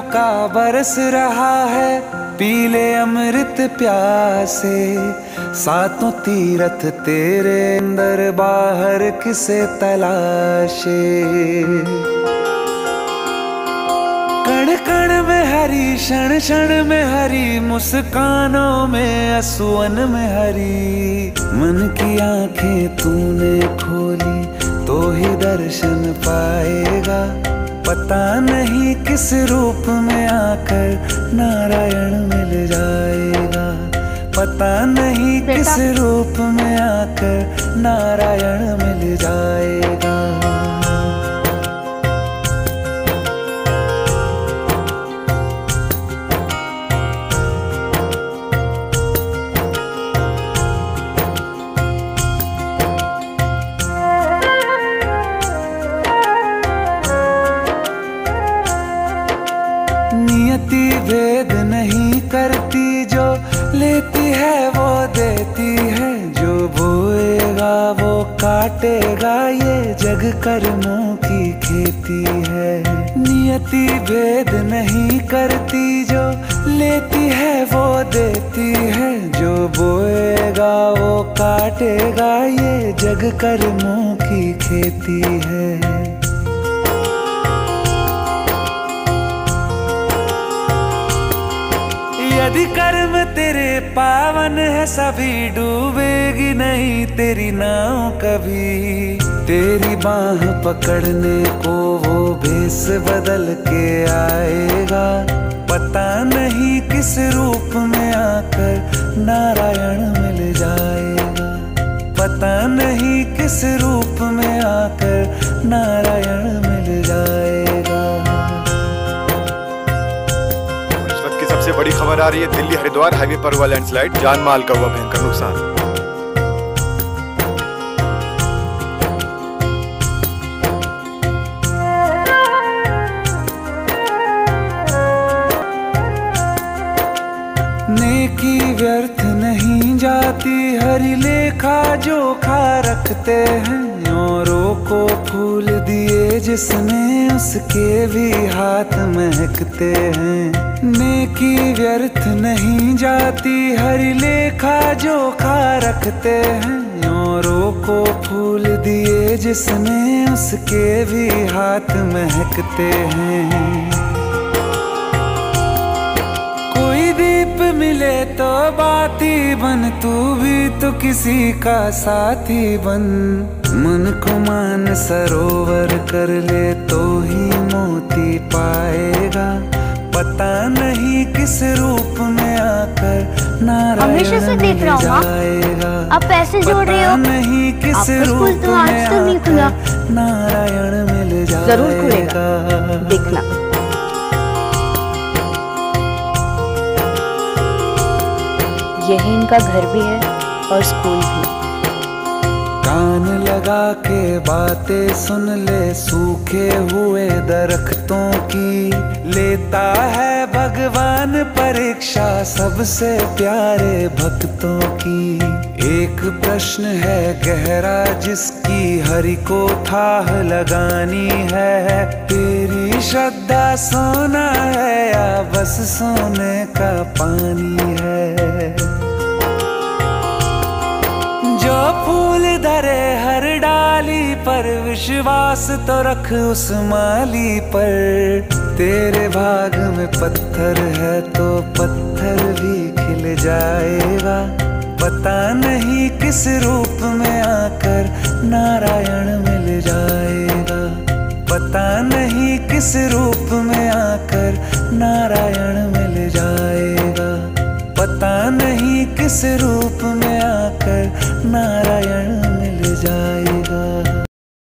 का बरस रहा है, पीले अमृत प्यासे। सातों तीरथ तेरे अंदर, बाहर किसे तलाशे? कण कण में हरी, क्षण क्षण में हरी, मुस्कानों में असुअन में हरी। मन की आँखें तूने खोली तो ही दर्शन पाएगा। पता नहीं किस रूप में आकर नारायण मिल जाएगा। पता नहीं किस रूप में आकर नारायण मिल जाएगा। भेद नहीं करती, जो लेती है वो देती है। जो बोएगा वो काटेगा, ये जग कर्मों की खेती है। नियति भेद नहीं करती, जो लेती है वो देती है। जो बोएगा वो काटेगा, ये जग कर्मों की खेती है। कर्म तेरे पावन है, सभी डूबेगी नहीं तेरी नाव कभी। तेरी बाह पकड़ने को वो भेस बदल के आएगा। पता नहीं किस रूप में आकर नारायण मिल जाएगा। पता नहीं किस रूप में आकर नारायण बड़ी खबर आ रही है, दिल्ली हरिद्वार हाईवे पर हुआ लैंडस्लाइड जान माल का हुआ भयंकर नुकसान। नेकी व्यर्थ नहीं जाती, हरी लेखा जोखा रखते हैं, औरों को फूल दिए जिसने उसके भी हाथ महकते हैं। नेकी व्यर्थ नहीं जाती, हरी लेखा जोखा रखते हैं। औरों को फूल दिए जिसने उसके भी हाथ महकते हैं। दीप मिले तो बाती बन तू भी तो किसी का साथी बन। मन को मान सरोवर कर ले तो ही मोती पाएगा। पता नहीं किस रूप में आकर हमेशा से नारायण देख रहा हूँ। जाएगा। आप पैसे जोड़ रहे हो। नहीं किस रूप तो में। आकर नारायण मिल जाएगा ज़रूर खुलेगा। देखना। यही इनका घर भी है और स्कूल भी। कान लगा के बातें सुन ले, सूखे हुए दरख्तों की। लेता है भगवान परीक्षा सबसे प्यारे भक्तों की। एक प्रश्न है गहरा, जिसकी हरि को थाह लगानी है। तेरी श्रद्धा सोना है या बस सोने का पानी है? धरे हर डाली पर, विश्वास तो रख उस माली पर। तेरे भाग में पत्थर है तो पत्थर भी खिल जाएगा। पता नहीं किस रूप में आकर नारायण मिल जाएगा। पता नहीं किस रूप में आकर नारायण मिल जाएगा। पता नहीं किस रूप में आकर नारायण मिल जाए